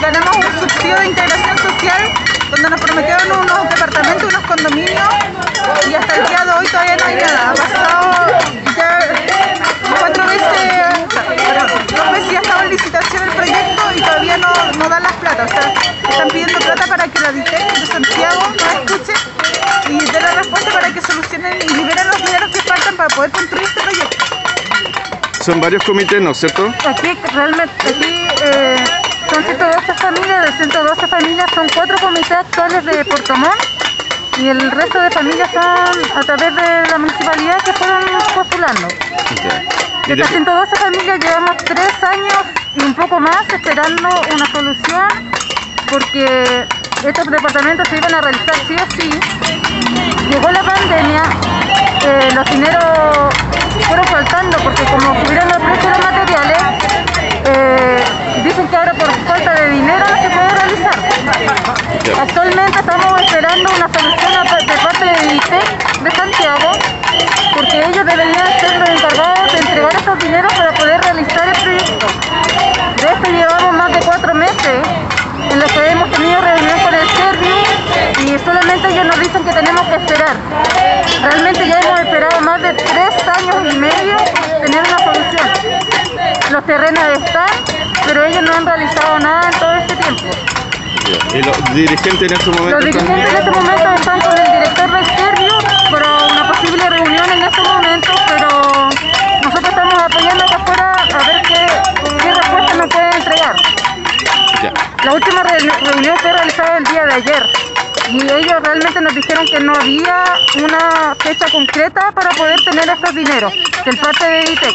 Tenemos un subsidio de integración social donde nos prometieron unos departamentos, unos condominios y hasta el día de hoy todavía no hay nada. Ha pasado ya cuatro veces, dos veces ya estaba en licitación el proyecto y todavía no, dan las plata. O sea, están pidiendo plata para que la DITEC de Santiago nos escuche y dé la respuesta para que solucionen y liberen los dineros que faltan para poder construir este proyecto. Son varios comités, ¿no es cierto? Aquí realmente, aquí eh, son 112 familias, de 112 familias son cuatro comités actuales de Puerto Montt y el resto de familias son a través de la municipalidad que fueron postulando. De- estas 112 familias llevamos tres años y un poco más esperando una solución porque estos departamentos se iban a realizar sí o sí. Llegó la pandemia, eh, los dineros fueron faltando porque como subieron los precios de los materiales, eh, dicen que ahora por falta de dinero no se puede realizar. Estamos esperando una solución de parte de ITEC de Santiago, porque ellos deberían ser los encargados de entregar estos dineros para poder realizar el proyecto. De esto llevamos más de cuatro meses en los que hemos tenido reunión con el Serviu y solamente ellos nos dicen que tenemos que esperar. Realmente ya hemos esperado más de tres años y medio tener una solución. Los terrenos están, pero ellos no han realizado nada en todo este tiempo. ya. Y los dirigentes en Los dirigentes este momento están con el director del Servio para una posible reunión en este momento, pero nosotros estamos apoyando acá afuera a ver qué, qué respuesta nos pueden entregar. Ya. La última re- reunión fue realizada el día de ayer y ellos realmente nos dijeron que no había una fecha concreta para poder tener estos dineros del parte de ITEC.